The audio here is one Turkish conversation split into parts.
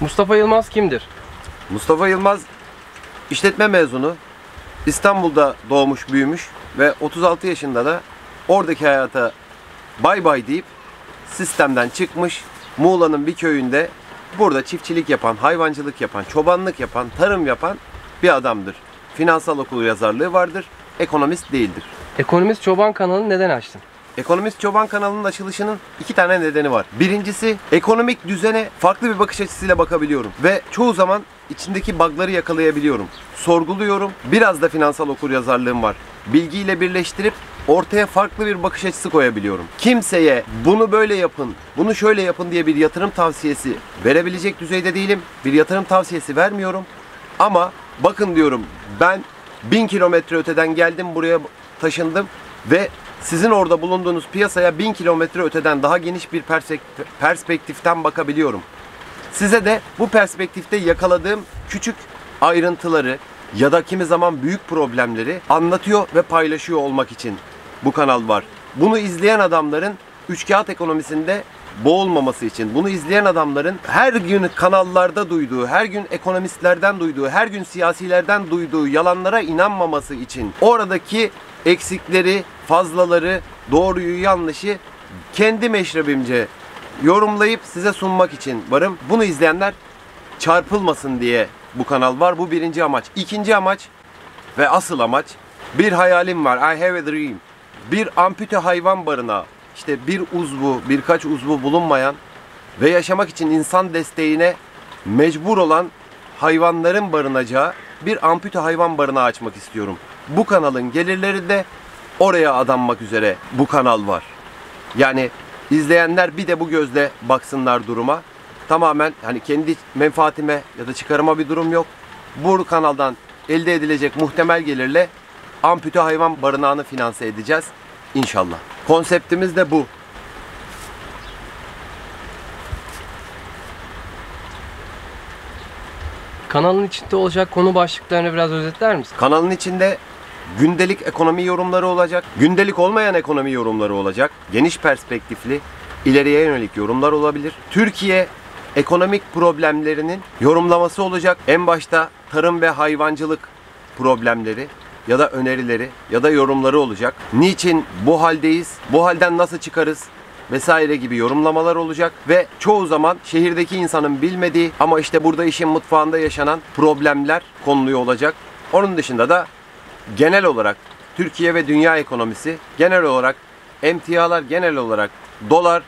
Mustafa Yılmaz kimdir? Mustafa Yılmaz işletme mezunu. İstanbul'da doğmuş, büyümüş ve 36 yaşında da oradaki hayata bay bay deyip sistemden çıkmış. Muğla'nın bir köyünde burada çiftçilik yapan, hayvancılık yapan, çobanlık yapan, tarım yapan bir adamdır. Finansal okul yazarlığı vardır. Ekonomist değildir. Ekonomist Çoban kanalını neden açtın? Ekonomist Çoban kanalının açılışının iki tane nedeni var. Birincisi ekonomik düzene farklı bir bakış açısıyla bakabiliyorum. Ve çoğu zaman içindeki bug'ları yakalayabiliyorum. Sorguluyorum. Biraz da finansal okuryazarlığım var. Bilgiyle birleştirip ortaya farklı bir bakış açısı koyabiliyorum. Kimseye bunu böyle yapın, bunu şöyle yapın diye bir yatırım tavsiyesi verebilecek düzeyde değilim. Bir yatırım tavsiyesi vermiyorum. Ama bakın diyorum ben bin kilometre öteden geldim buraya taşındım ve sizin orada bulunduğunuz piyasaya bin kilometre öteden daha geniş bir perspektiften bakabiliyorum. Size de bu perspektifte yakaladığım küçük ayrıntıları ya da kimi zaman büyük problemleri anlatıyor ve paylaşıyor olmak için bu kanal var. Bunu izleyen adamların üçkağıt ekonomisinde boğulmaması için, bunu izleyen adamların her gün kanallarda duyduğu, her gün ekonomistlerden duyduğu, her gün siyasilerden duyduğu yalanlara inanmaması için oradaki eksikleri, fazlaları, doğruyu, yanlışı kendi meşrebimce yorumlayıp size sunmak için varım. Bunu izleyenler çarpılmasın diye bu kanal var. Bu birinci amaç. İkinci amaç ve asıl amaç bir hayalim var. I have a dream. Bir ampute hayvan barınağı. İşte bir uzvu, birkaç uzvu bulunmayan ve yaşamak için insan desteğine mecbur olan hayvanların barınacağı bir ampute hayvan barınağı açmak istiyorum. Bu kanalın gelirleri de oraya adanmak üzere bu kanal var. Yani izleyenler bir de bu gözle baksınlar duruma. Tamamen hani kendi menfaatime ya da çıkarıma bir durum yok. Bu kanaldan elde edilecek muhtemel gelirle ampute hayvan barınağını finanse edeceğiz inşallah. Konseptimiz de bu. Kanalın içinde olacak konu başlıklarını biraz özetler misin? Kanalın içinde gündelik ekonomi yorumları olacak. Gündelik olmayan ekonomi yorumları olacak. Geniş perspektifli, ileriye yönelik yorumlar olabilir. Türkiye ekonomik problemlerinin yorumlaması olacak. En başta tarım ve hayvancılık problemleri ya da önerileri ya da yorumları olacak. Niçin bu haldeyiz? Bu halden nasıl çıkarız? vesaire gibi yorumlamalar olacak ve çoğu zaman şehirdeki insanın bilmediği ama işte burada işin mutfağında yaşanan problemler konuluyor olacak. Onun dışında da genel olarak Türkiye ve dünya ekonomisi, genel olarak emtialar, genel olarak dolar,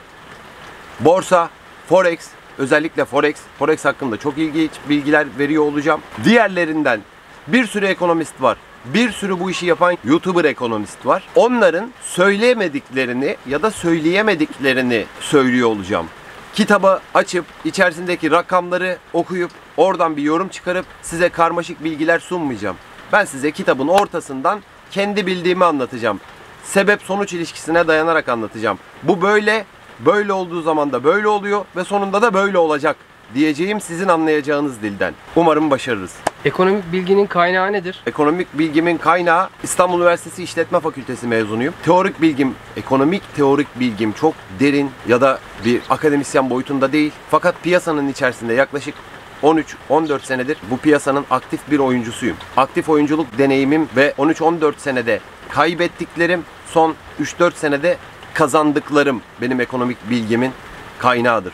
borsa, forex, özellikle forex, forex hakkında çok ilginç bilgiler veriyor olacağım. Diğerlerinden bir sürü ekonomist var. Bir sürü bu işi yapan YouTuber ekonomist var. Onların söyleyemediklerini ya da söyleyemediklerini söylüyor olacağım. Kitabı açıp içerisindeki rakamları okuyup oradan bir yorum çıkarıp size karmaşık bilgiler sunmayacağım. Ben size kitabın ortasından kendi bildiğimi anlatacağım. Sebep sonuç ilişkisine dayanarak anlatacağım. Bu böyle, böyle olduğu zaman da böyle oluyor ve sonunda da böyle olacak diyeceğim sizin anlayacağınız dilden. Umarım başarırız. Ekonomik bilginin kaynağı nedir? Ekonomik bilgimin kaynağı İstanbul Üniversitesi İşletme Fakültesi mezunuyum. Teorik bilgim, ekonomik teorik bilgim çok derin ya da bir akademisyen boyutunda değil. Fakat piyasanın içerisinde yaklaşık 13-14 senedir bu piyasanın aktif bir oyuncusuyum. Aktif oyunculuk deneyimim ve 13-14 senede kaybettiklerim son 3-4 senede kazandıklarım benim ekonomik bilgimin kaynağıdır.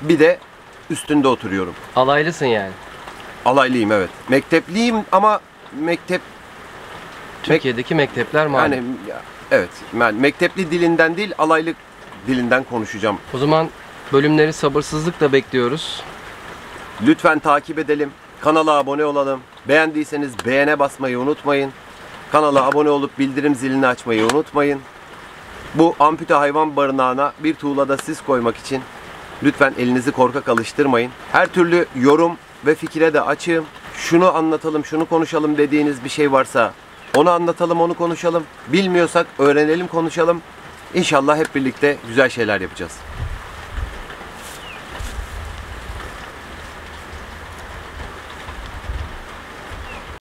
Bir de üstünde oturuyorum. Alaylısın yani. Alaylıyım evet. Mektepliyim ama mektep Türkiye'deki mektepler malum. yani ya, evet yani mektepli dilinden değil alaylık dilinden konuşacağım. O zaman bölümleri sabırsızlıkla bekliyoruz. Lütfen takip edelim. Kanala abone olalım. Beğendiyseniz beğene basmayı unutmayın. Kanala abone olup bildirim zilini açmayı unutmayın. Bu ampute hayvan barınağına bir tuğlada siz koymak için lütfen elinizi korkak alıştırmayın. Her türlü yorum ve fikire de açığım. Şunu anlatalım, şunu konuşalım dediğiniz bir şey varsa onu anlatalım, onu konuşalım. Bilmiyorsak öğrenelim, konuşalım. İnşallah hep birlikte güzel şeyler yapacağız.